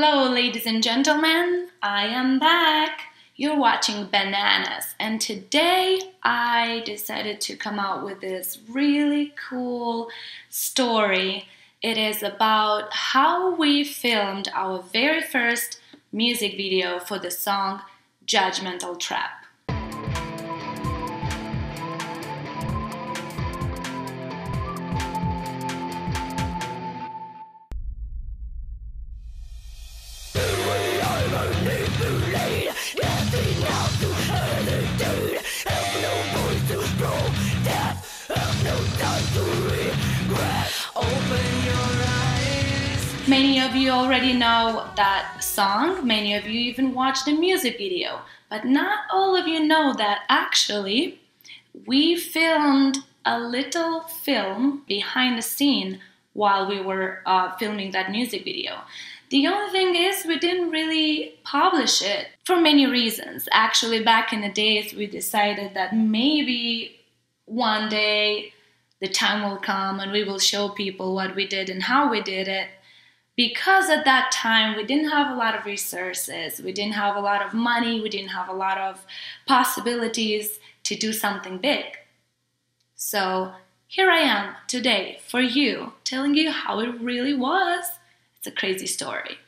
Hello, ladies and gentlemen, I am back. You're watching Bananas, and today I decided to come out with this really cool story. It is about how we filmed our very first music video for the song Judgmental Trap. Many of you already know that song, many of you even watched the music video, but not all of you know that actually we filmed a little film behind the scene while we were uh, filming that music video. The only thing is, we didn't really publish it for many reasons. Actually, back in the days, we decided that maybe one day the time will come and we will show people what we did and how we did it because at that time we didn't have a lot of resources, we didn't have a lot of money, we didn't have a lot of possibilities to do something big. So here I am today for you, telling you how it really was. It's a crazy story.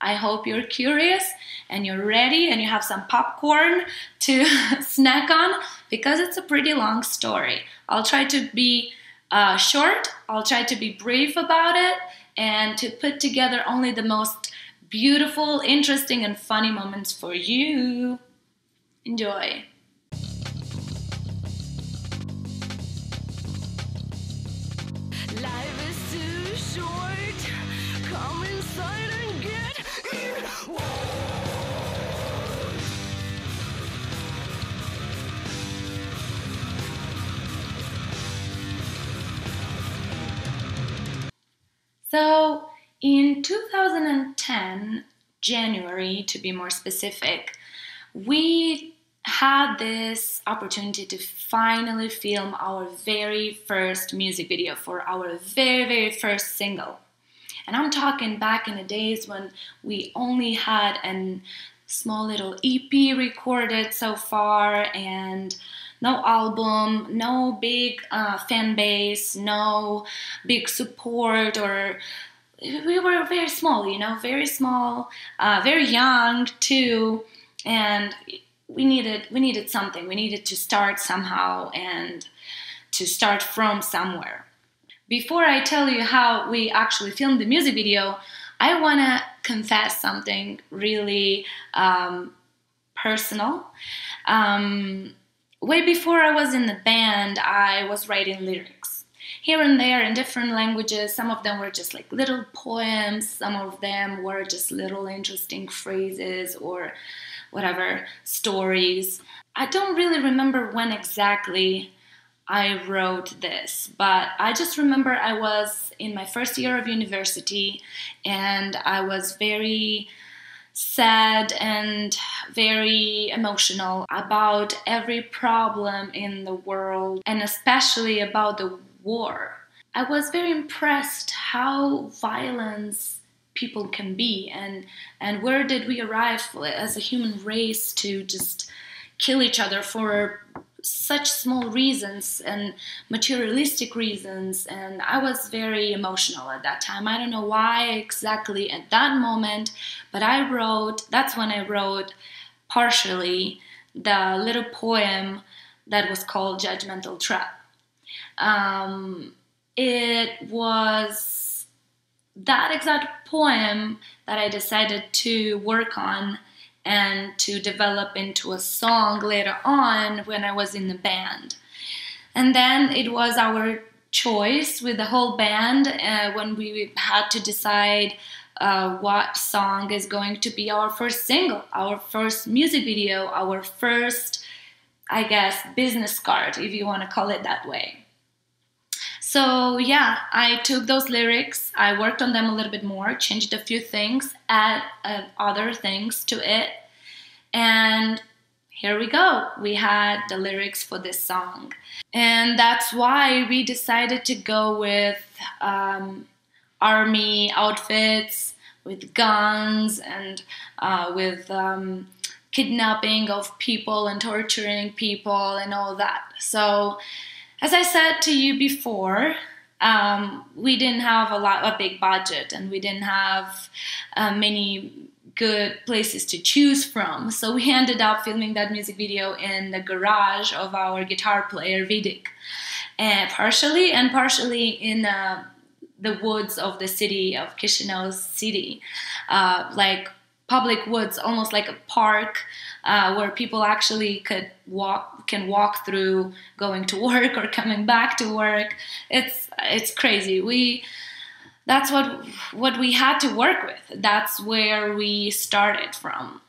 I hope you're curious and you're ready and you have some popcorn to snack on because it's a pretty long story. I'll try to be uh, short, I'll try to be brief about it, and to put together only the most beautiful, interesting, and funny moments for you. Enjoy. So, in 2010, January to be more specific, we had this opportunity to finally film our very first music video for our very, very first single. And I'm talking back in the days when we only had a small little EP recorded so far and no album, no big uh, fan base, no big support, or we were very small, you know, very small, uh, very young too, and we needed we needed something. We needed to start somehow and to start from somewhere. Before I tell you how we actually filmed the music video, I want to confess something really um, personal. Um, way before I was in the band, I was writing lyrics here and there in different languages. Some of them were just like little poems, some of them were just little interesting phrases or whatever stories. I don't really remember when exactly I wrote this, but I just remember I was in my first year of university and I was very sad and very emotional about every problem in the world and especially about the war. I was very impressed how violence people can be and and where did we arrive as a human race to just kill each other for such small reasons and materialistic reasons and i was very emotional at that time. I don't know why exactly at that moment but i wrote that's when i wrote partially the little poem that was called judgmental trap. Um, it was that exact poem that i decided to work on and to develop into a song later on when I was in the band. And then it was our choice with the whole band uh, when we had to decide uh, what song is going to be our first single, our first music video, our first, I guess, business card, if you want to call it that way. So yeah, I took those lyrics, I worked on them a little bit more, changed a few things, add uh, other things to it, and here we go. We had the lyrics for this song, and that's why we decided to go with um, army outfits, with guns and uh, with um, kidnapping of people and torturing people and all that. So, as I said to you before, um, we didn't have a lot a big budget and we didn't have uh, many good places to choose from. So we ended up filming that music video in the garage of our guitar player Vidick, and partially and partially in uh, the woods of the city of Chisinau city, uh, like public woods, almost like a park uh, where people actually could walk, can walk through going to work or coming back to work. It's it's crazy. We that's what what we had to work with. That's where we started from.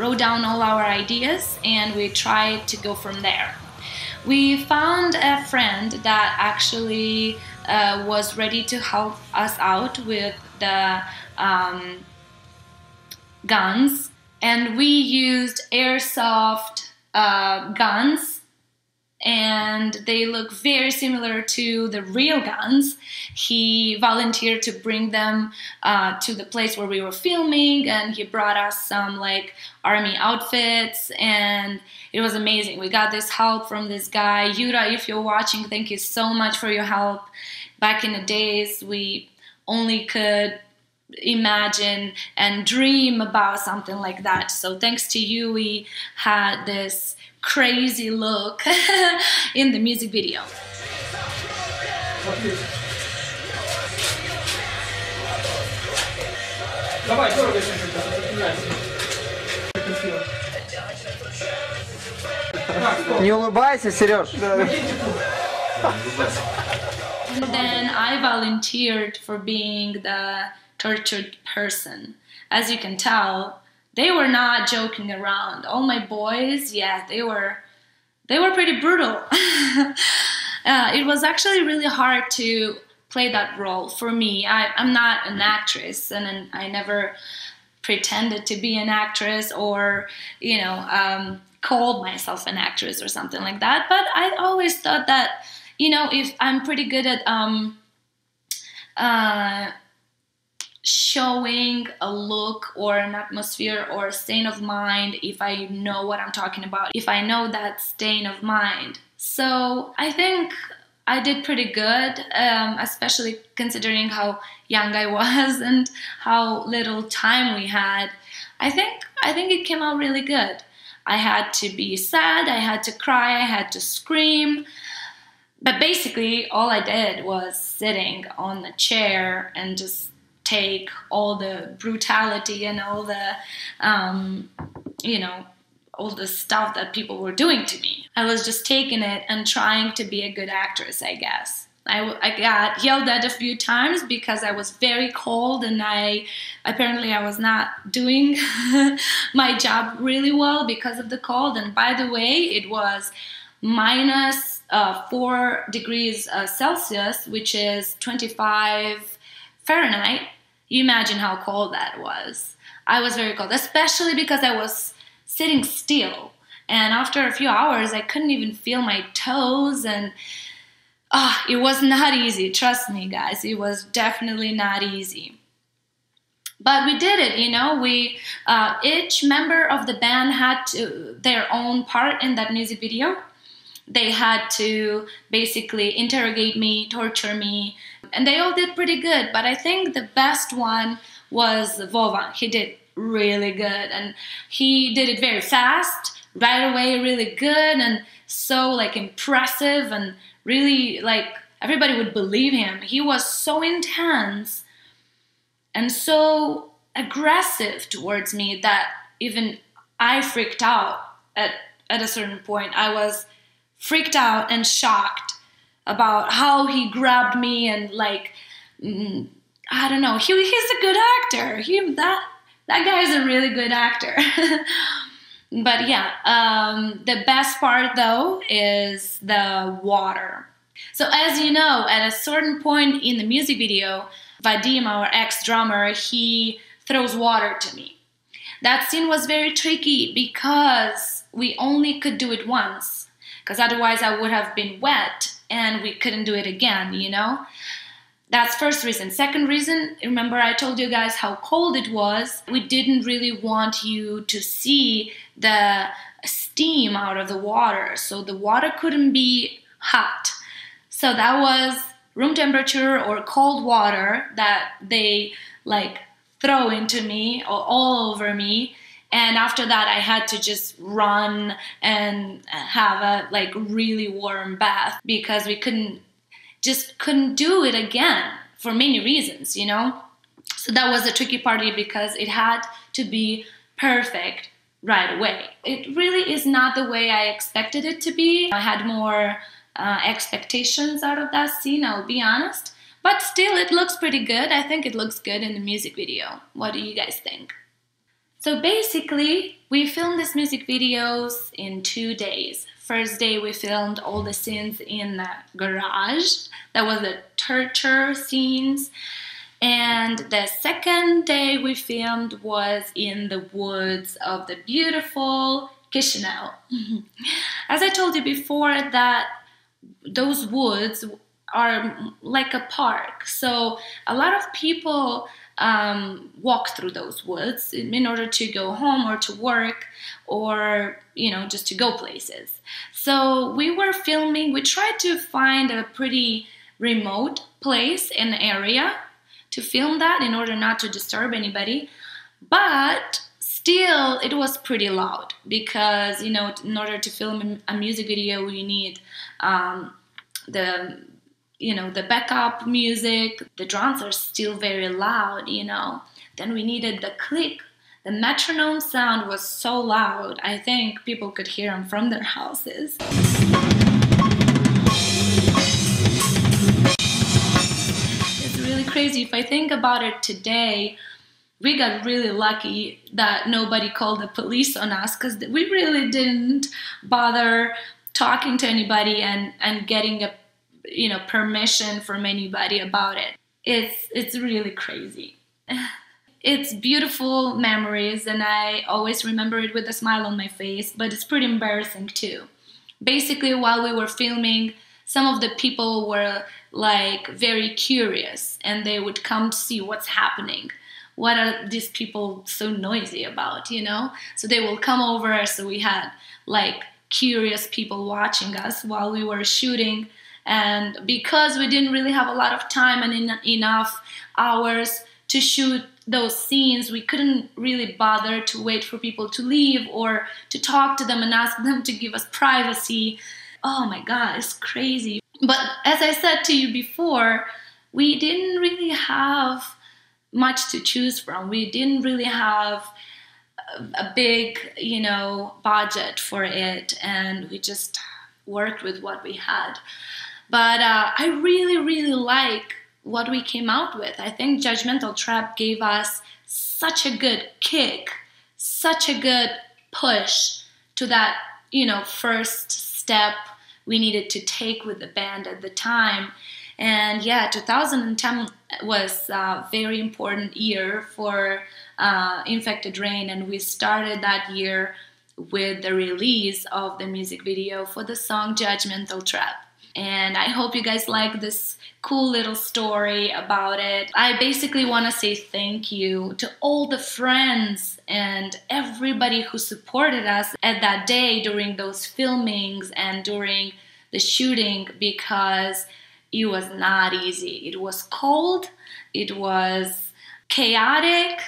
Wrote down all our ideas and we tried to go from there. We found a friend that actually uh, was ready to help us out with the um, guns, and we used airsoft uh, guns and they look very similar to the real guns. He volunteered to bring them uh, to the place where we were filming, and he brought us some like army outfits, and it was amazing. We got this help from this guy, Yura. If you're watching, thank you so much for your help. Back in the days, we only could imagine and dream about something like that. So thanks to you, we had this crazy look in the music video. Не улыбайся, Сереж. And then I volunteered for being the tortured person. As you can tell, they were not joking around. All my boys, yeah, they were they were pretty brutal. uh, it was actually really hard to play that role for me. I, am not an actress, and I never pretended to be an actress or you know um, called myself an actress or something like that. But I always thought that you know if I'm pretty good at um, uh, showing a look or an atmosphere or a state of mind if I know what I'm talking about, if I know that state of mind. So I think I did pretty good, um, especially considering how young I was and how little time we had. I think I think it came out really good. I had to be sad, I had to cry, I had to scream. But basically, all I did was sitting on the chair and just take all the brutality and all the, um, you know, all the stuff that people were doing to me. I was just taking it and trying to be a good actress, I guess. I, I got yelled at a few times because I was very cold and I apparently I was not doing my job really well because of the cold. And by the way, it was minus, uh, four degrees uh, Celsius, which is 25 Fahrenheit you imagine how cold that was. I was very cold, especially because I was sitting still. And after a few hours, I couldn't even feel my toes. And oh, it was not easy. Trust me, guys. It was definitely not easy. But we did it, you know. We uh, each member of the band had to, their own part in that music video. They had to basically interrogate me, torture me, and they all did pretty good. But I think the best one was Vovan. He did really good, and he did it very fast, right away, really good, and so like impressive, and really like everybody would believe him. He was so intense and so aggressive towards me that even I freaked out at at a certain point. I was freaked out and shocked about how he grabbed me and like mm, I don't know. He, he's a good actor. He that that guy is a really good actor. but yeah, um, the best part though is the water. So as you know, at a certain point in the music video, Vadim, our ex drummer, he throws water to me. That scene was very tricky because we only could do it once, because otherwise I would have been wet and we couldn't do it again, you know? That's first reason. Second reason, remember I told you guys how cold it was. We didn't really want you to see the steam out of the water. So the water couldn't be hot. So that was room temperature or cold water that they like throw into me or all over me and after that i had to just run and have a like really warm bath because we couldn't just couldn't do it again for many reasons you know so that was a tricky party because it had to be perfect right away it really is not the way i expected it to be i had more uh, expectations out of that scene i'll be honest but still, it looks pretty good. I think it looks good in the music video. What do you guys think? So basically, we filmed these music videos in two days. First day, we filmed all the scenes in the garage. That was the torture scenes. And the second day we filmed was in the woods of the beautiful Chisinau. As I told you before, that those woods are like a park. So a lot of people um, walk through those woods in order to go home or to work or you know just to go places. So we were filming. We tried to find a pretty remote place and area to film that in order not to disturb anybody. But still it was pretty loud because you know in order to film a music video you need um, the you know the backup music the drums are still very loud you know. Then we needed the click. The metronome sound was so loud i think people could hear them from their houses. It's really crazy. If i think about it today we got really lucky that nobody called the police on us because we really didn't bother talking to anybody and, and getting a you know permission from anybody about it. It's it's really crazy. It's beautiful memories and i always remember it with a smile on my face but it's pretty embarrassing too. Basically while we were filming some of the people were like very curious and they would come to see what's happening. What are these people so noisy about you know? So they will come over so we had like curious people watching us while we were shooting and because we didn't really have a lot of time and en- enough hours to shoot those scenes, we couldn't really bother to wait for people to leave or to talk to them and ask them to give us privacy. Oh my God, it's crazy. But as I said to you before, we didn't really have much to choose from. We didn't really have a big, you know, budget for it, and we just worked with what we had. But uh, I really, really like what we came out with. I think Judgmental Trap gave us such a good kick, such a good push to that, you know, first step we needed to take with the band at the time. And yeah, 2010 was a very important year for uh, Infected Rain, and we started that year with the release of the music video for the song Judgmental Trap. And I hope you guys like this cool little story about it. I basically want to say thank you to all the friends and everybody who supported us at that day during those filmings and during the shooting because it was not easy. It was cold, it was chaotic,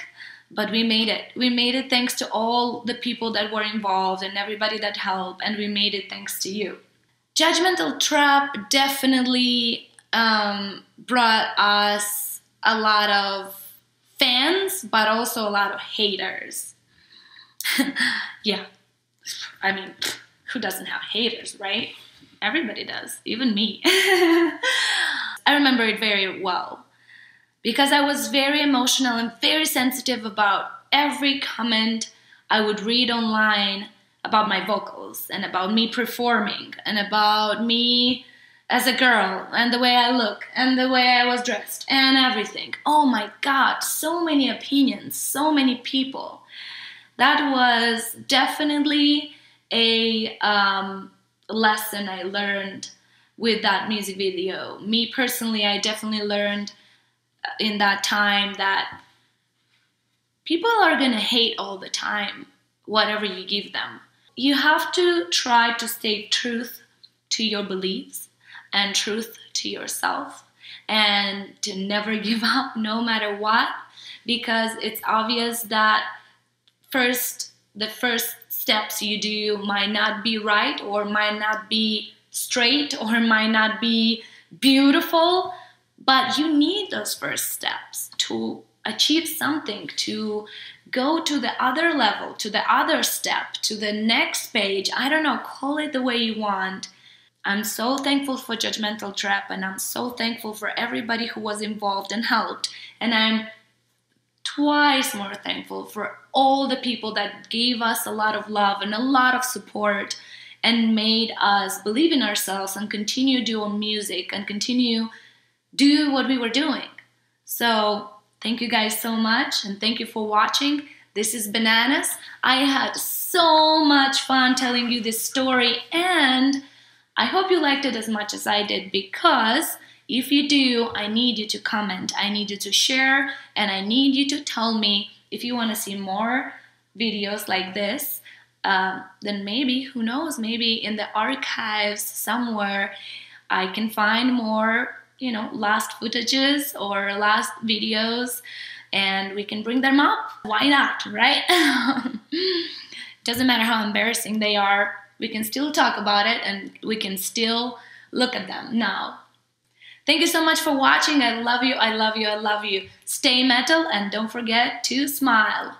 but we made it. We made it thanks to all the people that were involved and everybody that helped, and we made it thanks to you. Judgmental Trap definitely um, brought us a lot of fans, but also a lot of haters. yeah, I mean, who doesn't have haters, right? Everybody does, even me. I remember it very well because I was very emotional and very sensitive about every comment I would read online about my vocals and about me performing and about me as a girl and the way I look and the way I was dressed and everything. Oh my God, so many opinions, so many people. That was definitely a um, lesson I learned with that music video. Me personally, I definitely learned in that time that people are gonna hate all the time, whatever you give them. You have to try to stay truth to your beliefs and truth to yourself and to never give up no matter what because it's obvious that first the first steps you do might not be right or might not be straight or might not be beautiful but you need those first steps to achieve something to go to the other level to the other step to the next page i don't know call it the way you want I'm so thankful for Judgmental Trap and I'm so thankful for everybody who was involved and helped. And I'm twice more thankful for all the people that gave us a lot of love and a lot of support and made us believe in ourselves and continue doing music and continue do what we were doing. So, thank you guys so much and thank you for watching. This is Bananas. I had so much fun telling you this story and I hope you liked it as much as I did because if you do, I need you to comment, I need you to share, and I need you to tell me if you want to see more videos like this. Uh, then maybe, who knows, maybe in the archives somewhere I can find more, you know, last footages or last videos and we can bring them up. Why not, right? Doesn't matter how embarrassing they are, we can still talk about it and we can still look at them now. Thank you so much for watching. I love you, I love you, I love you. Stay metal and don't forget to smile.